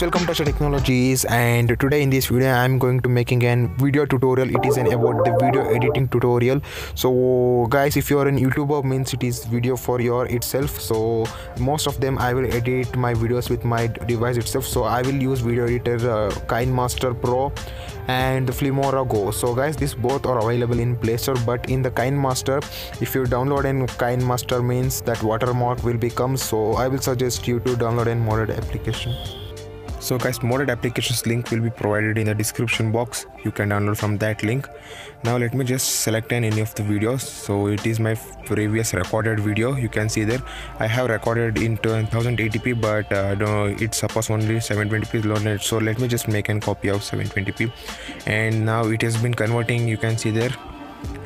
welcome to Harsha technologies. And today in this video i'm going to making an video tutorial. It is an about the video editing tutorial. So guys if you are an youtuber means it is video for your itself. So most of them i will edit my videos with my device itself. So i will use video editor uh, KineMaster Pro and Filmora Go. So guys these both are available in Play Store. But in the KineMaster if you download an KineMaster means that watermark will become. So I will suggest you to download a modded application so guys modded applications link will be provided in the description box. You can download from that link. Now let me just select an any of the videos. So it is my previous recorded video. You can see there. I have recorded in 1080p but uh, no, it's supposed only 720p loaded so let me just make a copy of 720p and now it has been converting. You can see there.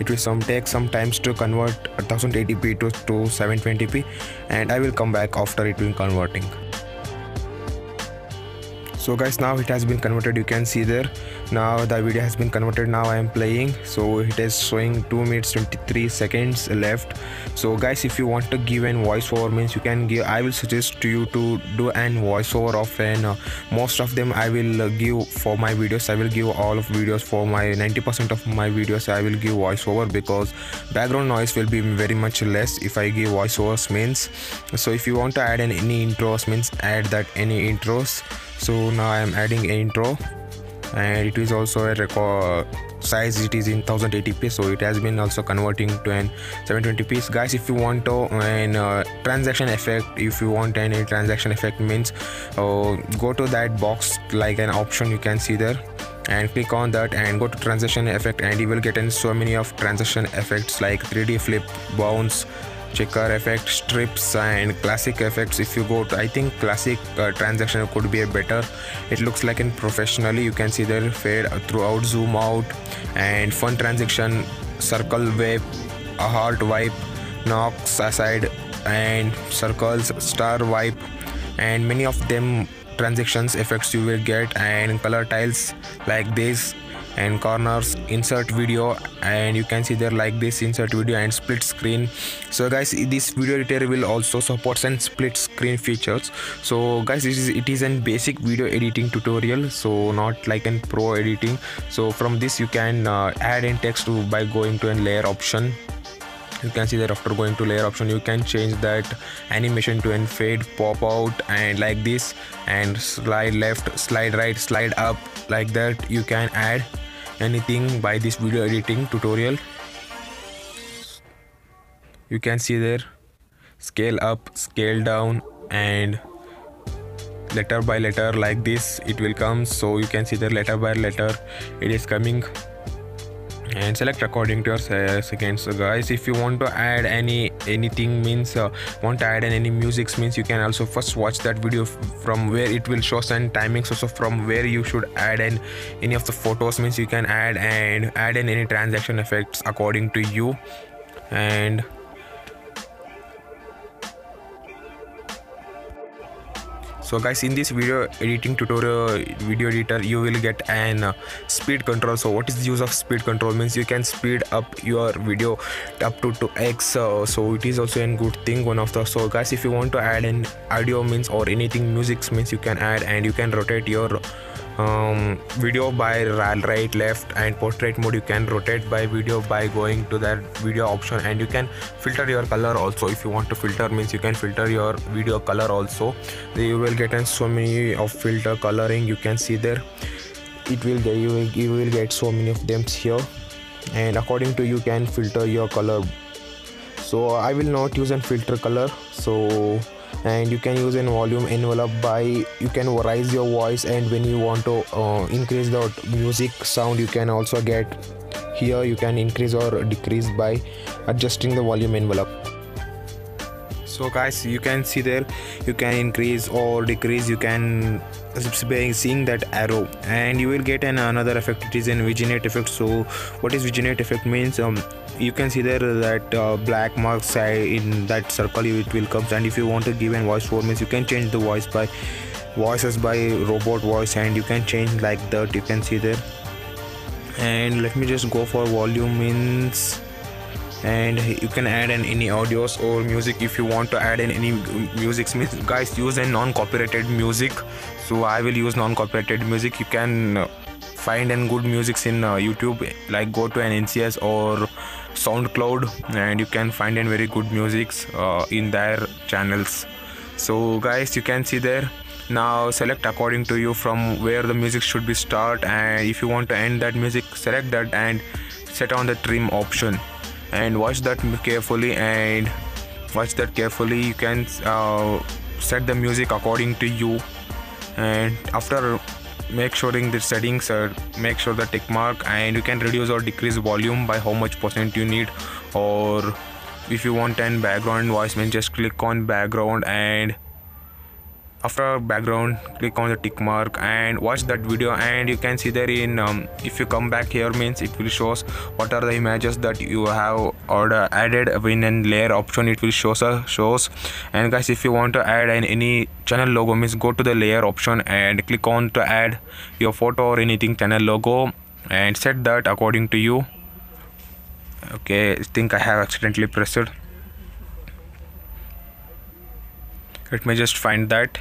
It will some take some times to convert 1080p to, to 720p and i will come back after it will converting so guys now it has been converted. You can see there. Now the video has been converted. Now i am playing. So it is showing 2 minutes 23 seconds left. So guys if you want to give an voiceover means you can give i will suggest to you to do an voiceover of an uh, most of them i will uh, give for my videos. I will give all of videos for my 90 percent of my videos i will give voiceover because background noise will be very much less if i give voiceovers means. So if you want to add an, any intros means add that any intros so now i am adding intro. And it is also a record size it is in 1080p so it has been also converting to an 720p guys if you want to an uh, transaction effect if you want any transaction effect means uh, go to that box like an option you can see there and click on that and go to transition effect and you will get in so many of transition effects like 3d flip bounce checker effect strips and classic effects. If you go to i think classic uh, transaction could be a better. It looks like in professionally you can see there fade throughout zoom out and fun transition circle wave a heart wipe knocks aside and circles star wipe and many of them transactions effects you will get and color tiles like this and corners insert video and you can see there like this insert video and split screen. So guys this video editor will also support and split screen features. So guys this is it is an basic video editing tutorial so not like an pro editing. So from this you can uh, add in text by going to a layer option. You can see that after going to layer option you can change that animation to an fade pop out and like this and slide left slide right slide up like that. You can add anything by this video editing tutorial. You can see there scale up scale down and letter by letter like this it will come. So you can see the letter by letter it is coming and select according to your seconds. Guys if you want to add any anything means uh, want to add any music means you can also first watch that video from where it will show some timings. Also from where you should add in any of the photos means you can add and add in any transaction effects according to you. And so guys in this video editing tutorial video editor you will get an uh, speed control. So what is the use of speed control? Means you can speed up your video up to 2x uh, so it is also a good thing one of the so guys if you want to add an audio means or anything music means you can add and you can rotate your um, video by right left and portrait mode you can rotate by video by going to that video option and you can filter your color also. If you want to filter means you can filter your video color also. You will get so many of filter coloring you can see there. It will get you will, you will get so many of them here. And according to you can filter your color. So i will not use a filter color. So and you can use a volume envelope by you can raise your voice and when you want to uh, increase the music sound you can also get here you can increase or decrease by adjusting the volume envelope. So guys you can see there you can increase or decrease you can seeing that arrow and you will get an another effect it is an vignette effect. So what is vignette effect means um, you can see there that uh, black marks in that circle it will come and if you want to give a voice for you can change the voice by voices by robot voice and you can change like that you can see there. And let me just go for volume means and you can add in any audios or music if you want to add in any music guys use a non-copyrighted music. So i will use non-copyrighted music. You can uh, find and good musics in uh, youtube like go to an ncs or soundcloud and you can find in very good musics uh, in their channels. So guys you can see there. Now select according to you from where the music should be start and if you want to end that music select that and set on the trim option. And watch that carefully and watch that carefully. You can uh, set the music according to you. And after make sure in the settings uh, make sure the tick mark and you can reduce or decrease volume by how much percent you need. Or if you want an background voice just click on background and after background click on the tick mark and watch that video and you can see there in um, if you come back here means it will shows what are the images that you have order added in a layer option it will shows uh, shows. And guys if you want to add an, any channel logo means go to the layer option and click on to add your photo or anything channel logo and set that according to you. Okay i think i have accidentally pressed. It. let me just find that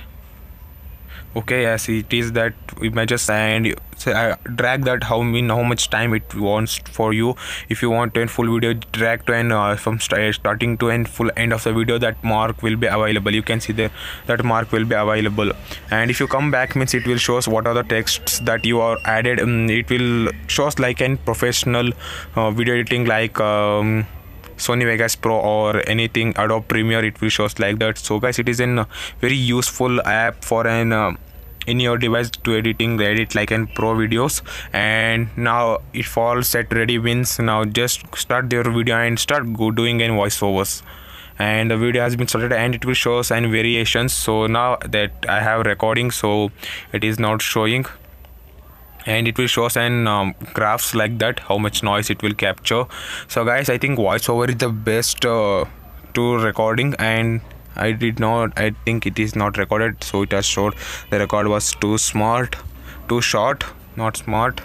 okay yes it is that images and say I drag that how mean how much time it wants for you. If you want to full video drag to an uh, from starting to end full end of the video that mark will be available. You can see there that mark will be available. And if you come back means it will shows what are the texts that you are added. Um, it will shows like an professional uh, video editing like um, Sony Vegas Pro or anything Adobe Premiere it will shows like that. So guys it is a very useful app for an uh, in your device to editing edit like an pro videos. And now if all set ready wins now just start your video and start go doing an voiceovers. And the video has been started and it will show us any variations. So now that i have recording so it is not showing and it will show an um, graphs like that how much noise it will capture. So guys i think voiceover is the best uh, to recording and i did not i think it is not recorded so it has showed the record was too smart too short not smart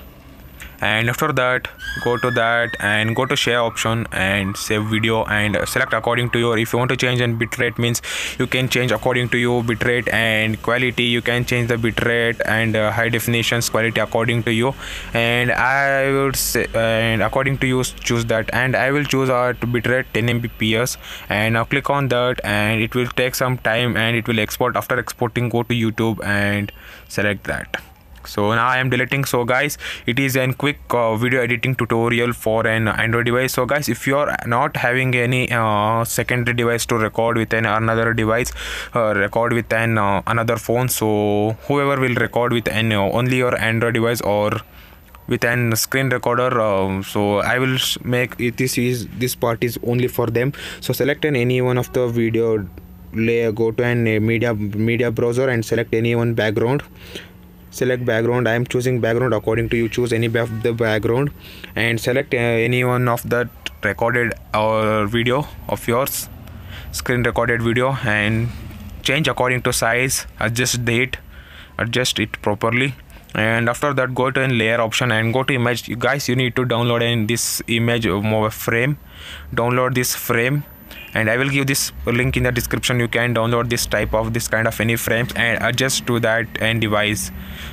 and after that go to that and go to share option and save video and select according to your if you want to change in bitrate means you can change according to your bitrate and quality you can change the bitrate and uh, high definitions quality according to you. And i would say and according to you choose that. And i will choose our bitrate 10 mbps. And now click on that and it will take some time and it will export after exporting go to youtube and select that so now i am deleting. So guys it is a quick uh, video editing tutorial for an android device. So guys if you are not having any uh, secondary device to record with an another device uh, record with an uh, another phone so whoever will record with an uh, only your android device or with an screen recorder uh, so i will make it, this is this part is only for them. So select an any one of the video layer go to an media media browser and select any one background select background. I am choosing background according to you. Choose any of the background and select uh, any one of that recorded or video of yours screen recorded video and change according to size adjust date adjust it properly. And after that go to layer option and go to image. You guys you need to download in this image frame. Download this frame and i will give this link in the description. You can download this type of this kind of any frames and adjust to that and device.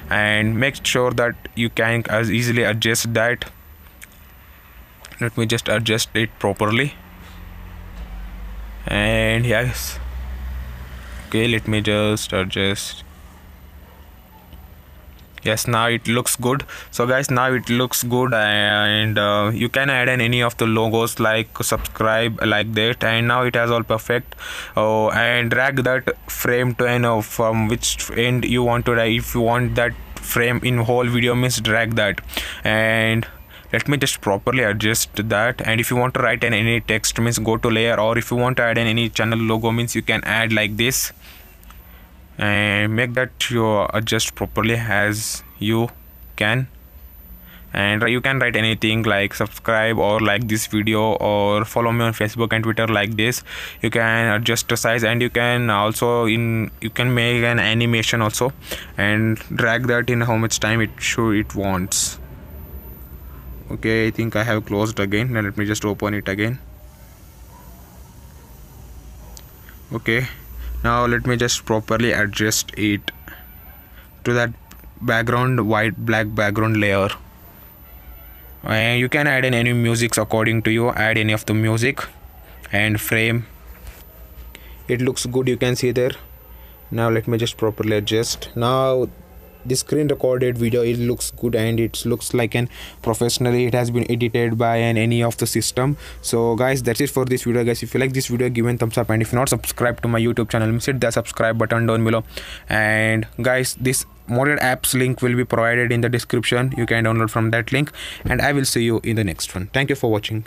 And make sure that you can as easily adjust that. Let me just adjust it properly. And yes. Okay let me just adjust yes now it looks good. So guys now it looks good and uh, you can add in any of the logos like subscribe like that and now it has all perfect. Uh, and drag that frame to you know from which end you want to if you want that frame in whole video means drag that. And let me just properly adjust that. And if you want to write in any text means go to layer or if you want to add in any channel logo means you can add like this and make that you adjust properly as you can. And you can write anything like subscribe or like this video or follow me on facebook and twitter like this. You can adjust the size and you can also in you can make an animation also and drag that in how much time it show it wants. Okay i think i have closed again. Now let me just open it again. Okay now let me just properly adjust it to that background white black background layer. And you can add in any musics according to you. Add any of the music and frame. It looks good you can see there. Now let me just properly adjust. Now the screen recorded video it looks good and it looks like an professionally it has been edited by an any of the system. So guys that's it for this video. Guys if you like this video give a thumbs up and if you're not subscribed to my youtube channel. Miss hit the subscribe button down below. And guys this modded apps link will be provided in the description. You can download from that link. And i will see you in the next one. Thank you for watching